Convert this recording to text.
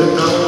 the